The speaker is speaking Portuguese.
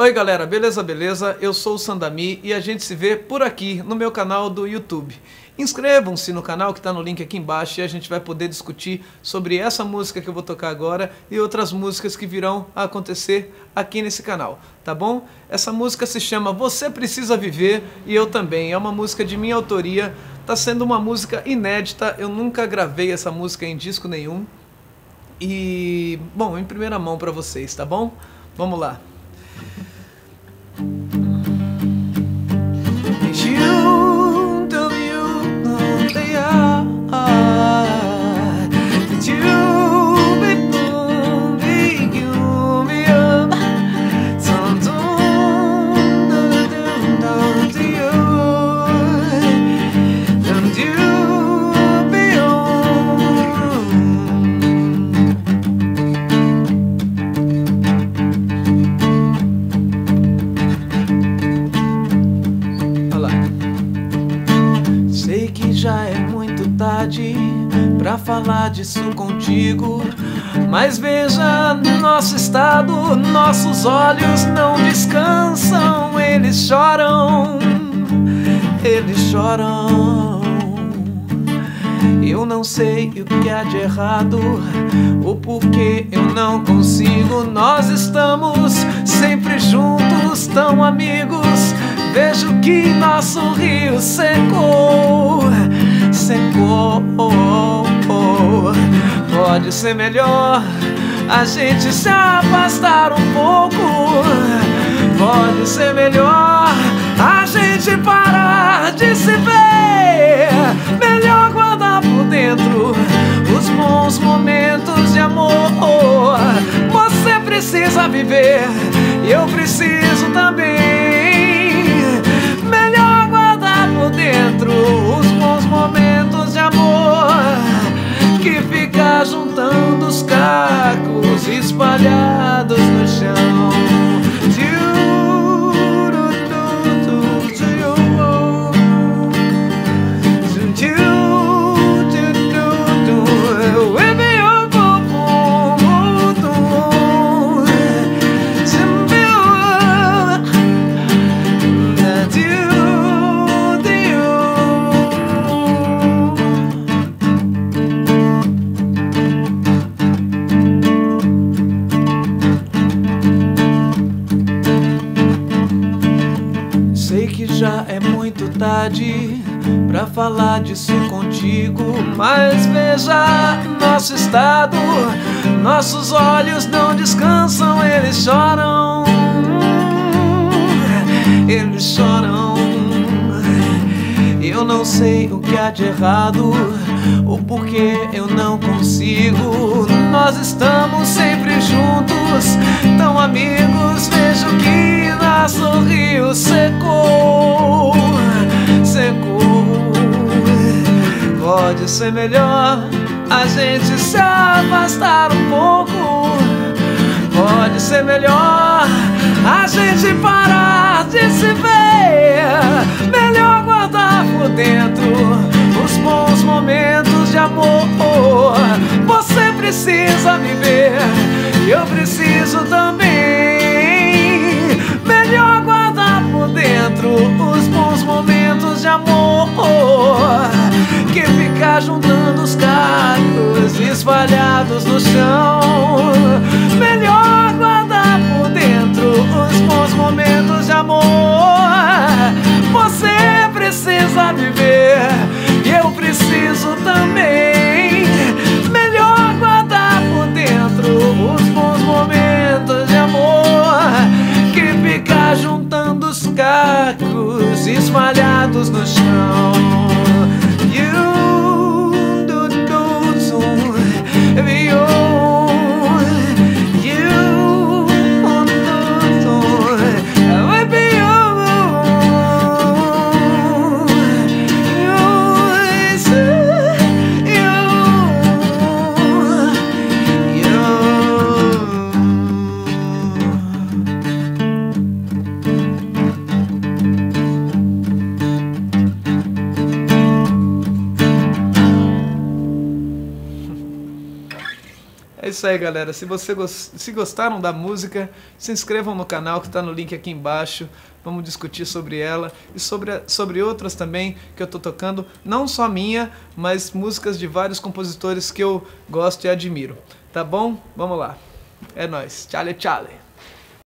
Oi galera, beleza, beleza? Eu sou o Sandami e a gente se vê por aqui no meu canal do YouTube. Inscrevam-se no canal que está no link aqui embaixo e a gente vai poder discutir sobre essa música que eu vou tocar agora e outras músicas que virão a acontecer aqui nesse canal, tá bom? Essa música se chama Você Precisa Viver e eu também. É uma música de minha autoria, tá sendo uma música inédita, eu nunca gravei essa música em disco nenhum. E, bom, em primeira mão para vocês, tá bom? Vamos lá. Tarde pra falar disso contigo. Mas veja nosso estado, nossos olhos não descansam, eles choram, eles choram. Eu não sei o que há de errado, o porquê eu não consigo. Nós estamos sempre juntos, tão amigos. Vejo que nosso rio secou Pode ser melhor a gente se afastar um pouco. Pode ser melhor a gente parar de se ver. Melhor guardar por dentro os bons momentos de amor. Você precisa viver e eu preciso também. Melhor guardar por dentro de amor já é muito tarde pra falar disso contigo. Mas veja nosso estado, nossos olhos não descansam, eles choram, eles choram. Eu não sei o que há de errado, o porquê eu não consigo. Nós estamos sempre juntos, tão amigos. Vejo que nosso rio ser melhor a gente se afastar um pouco. Pode ser melhor a gente parar de se ver. Melhor guardar por dentro os bons momentos de amor. Você precisa viver e eu preciso também. Melhor guardar por dentro os bons momentos de amor juntando os cacos espalhados no chão. Melhor guardar por dentro os bons momentos de amor. Você precisa viver e eu preciso também. Melhor guardar por dentro os bons momentos de amor que ficar juntando os cacos espalhados no chão. Isso aí, galera. Se você se gostaram da música, se inscrevam no canal que está no link aqui embaixo. Vamos discutir sobre ela e sobre, sobre outras também que eu estou tocando, não só minha, mas músicas de vários compositores que eu gosto e admiro. Tá bom? Vamos lá. É nóis. Tchau, tchau.